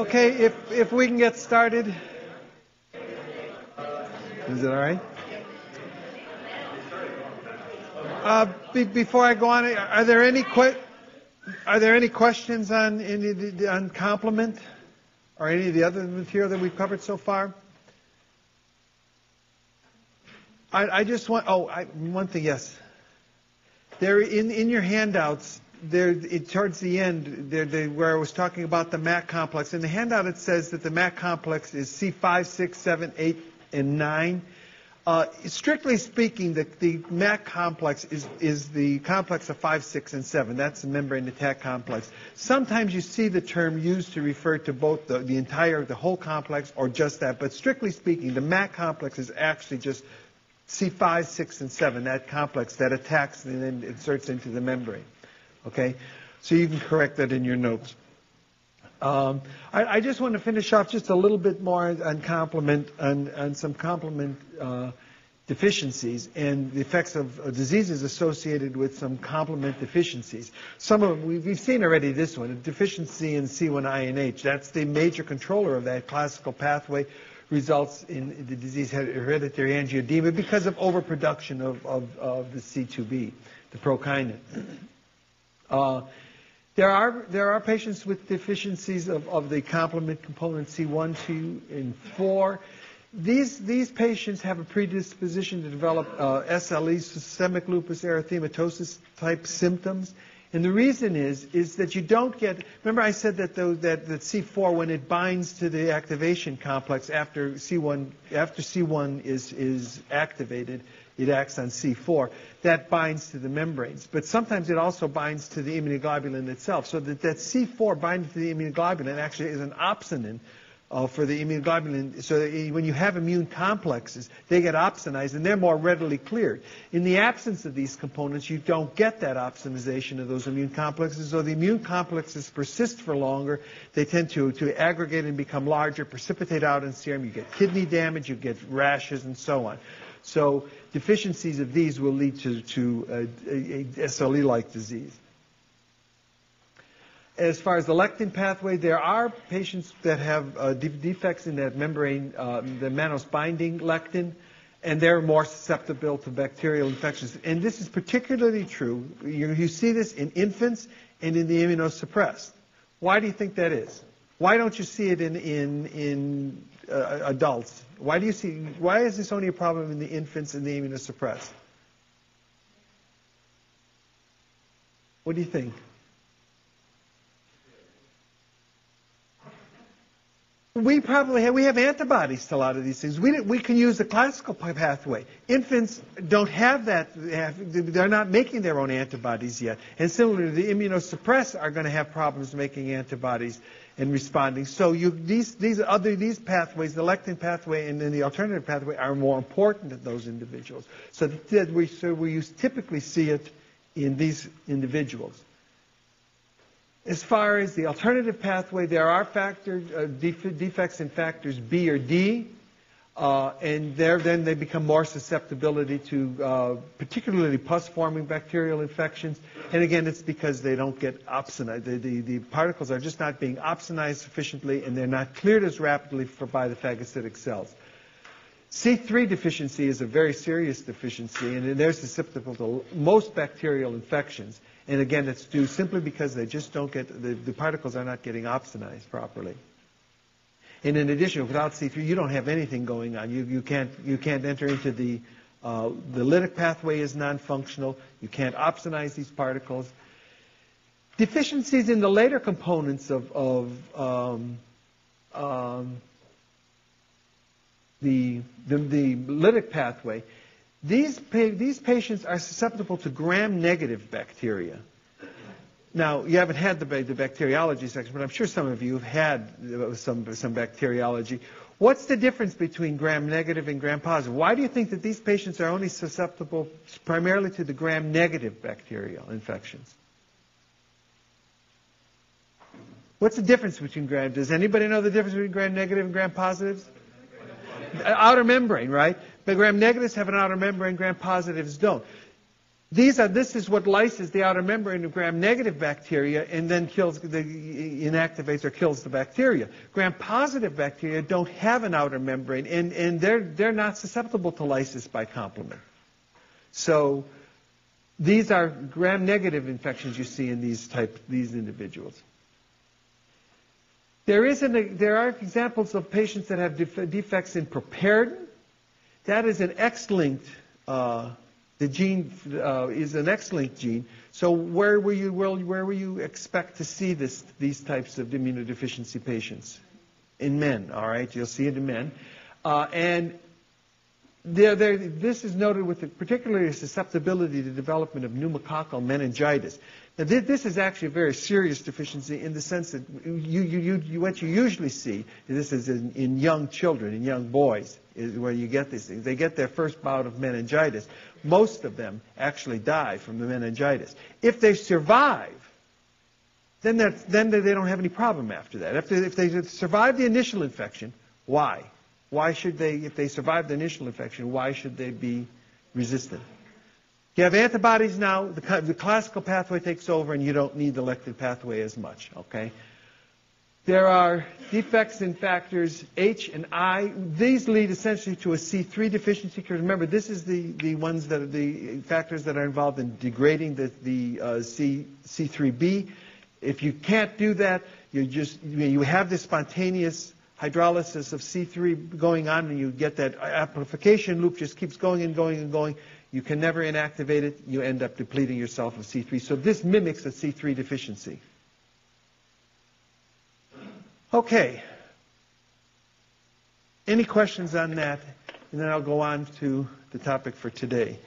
Okay, if, if we can get started. Is it all right? Uh, be, before I go on, are there any que- are there any questions on any on complement or any of the other material that we've covered so far? I, I just want oh I, one thing yes. There in in your handouts there it, towards the end there, where I was talking about the MAC complex in the handout it says that the MAC complex is C5, 6, 7, 8, and 9. Uh, strictly speaking, the, the MAC complex is, is the complex of 5, 6, and 7. That's the membrane attack complex. Sometimes you see the term used to refer to both the, the entire, the whole complex or just that. But strictly speaking, the MAC complex is actually just C5, 6, and 7, that complex that attacks and then inserts into the membrane. Okay? So you can correct that in your notes. Um, I, I, just want to finish off just a little bit more on complement, on, some complement uh, deficiencies and the effects of, of, diseases associated with some complement deficiencies. Some of we've, we've seen already this one, a deficiency in C1INH. That's the major controller of that classical pathway results in the disease hereditary angioedema because of overproduction of, of, of the C2b, the prokinin. Uh, there are, there are patients with deficiencies of, of the complement component C1, 2, and 4. These, these patients have a predisposition to develop uh, SLE, systemic lupus erythematosus type symptoms. And the reason is, is that you don't get, remember I said that, the, that, that C4, when it binds to the activation complex after C1, after C1 is, is activated, it acts on C4. That binds to the membranes. But sometimes it also binds to the immunoglobulin itself. So that, that C4 binding to the immunoglobulin actually is an opsonin uh, for the immunoglobulin. So when you have immune complexes, they get opsonized and they're more readily cleared. In the absence of these components, you don't get that opsonization of those immune complexes. So the immune complexes persist for longer. They tend to, to aggregate and become larger, precipitate out in serum. You get kidney damage, you get rashes, and so on. So deficiencies of these will lead to, to a, a, SLE-like disease. As far as the lectin pathway, there are patients that have uh, defects in that membrane, uh, the mannose binding lectin, and they're more susceptible to bacterial infections. And this is particularly true. You, you see this in infants and in the immunosuppressed. Why do you think that is? Why don't you see it in, in, in uh, adults? Why do you see? Why is this only a problem in the infants and the immunosuppressed? What do you think? We probably have, we have antibodies to a lot of these things. We, we can use the classical pathway. Infants don't have that. They're not making their own antibodies yet. And similarly, the immunosuppressed are going to have problems making antibodies and responding. So you, these, these other these pathways, the lectin pathway and then the alternative pathway, are more important in those individuals. So that we, so we typically see it in these individuals. As far as the alternative pathway, there are factor, uh, defects in factors B or D. Uh, and there, then they become more susceptibility to uh, particularly pus-forming bacterial infections. And again, it's because they don't get opsonized. The, the, the, particles are just not being opsonized sufficiently, and they're not cleared as rapidly for, by the phagocytic cells. C3 deficiency is a very serious deficiency, and they're susceptible to most bacterial infections. And again, it's due simply because they just don't get, the, the particles are not getting opsonized properly. And in addition, without C3, you don't have anything going on. You, you, can't, you can't enter into the, uh, the lytic pathway is non-functional. You can't opsonize these particles. Deficiencies in the later components of, of um, um, the, the, the lytic pathway, these, these patients are susceptible to gram-negative bacteria. Now, you haven't had the, the bacteriology section, but I'm sure some of you have had some, some bacteriology. What's the difference between gram-negative and gram-positive? Why do you think that these patients are only susceptible primarily to the gram-negative bacterial infections? What's the difference between gram? Does anybody know the difference between gram-negative and gram-positives? Uh, outer membrane, right? But gram-negatives have an outer membrane, gram-positives don't. These are, this is what lyses the outer membrane of gram-negative bacteria and then kills, the, inactivates or kills the bacteria. Gram-positive bacteria don't have an outer membrane, and, and they're, they're not susceptible to lysis by complement. So these are gram-negative infections you see in these type, these individuals. There, is there are examples of patients that have defects in properdin. That is an X-linked uh, the gene uh, is an X-linked gene. So where will you where, you expect to see this these types of immunodeficiency patients? In men, all right. You'll see it in men, uh, and they're, they're, this is noted with particularly susceptibility to development of pneumococcal meningitis. This is actually a very serious deficiency in the sense that you, you, you, what you usually see, this is in, in young children, in young boys, is where you get these things. They get their first bout of meningitis. Most of them actually die from the meningitis. If they survive, then, then they don't have any problem after that. If they, if they survive the initial infection, why? Why should they, if they survive the initial infection, why should they be resistant? You have antibodies now, the, the classical pathway takes over and you don't need the lectin pathway as much, okay? There are defects in factors H and I. These lead essentially to a C3 deficiency. Because remember, this is the, the ones that are the factors that are involved in degrading the, the uh, C, C3b. If you can't do that, you just you have this spontaneous hydrolysis of C3 going on, and you get that amplification loop just keeps going and going and going. You can never inactivate it. You end up depleting yourself of C3. So this mimics a C3 deficiency. Okay. Any questions on that? And then I'll go on to the topic for today.